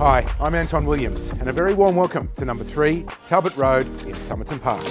Hi, I'm Anton Williams, and a very warm welcome to number three, Talbot Road in Somerton Park.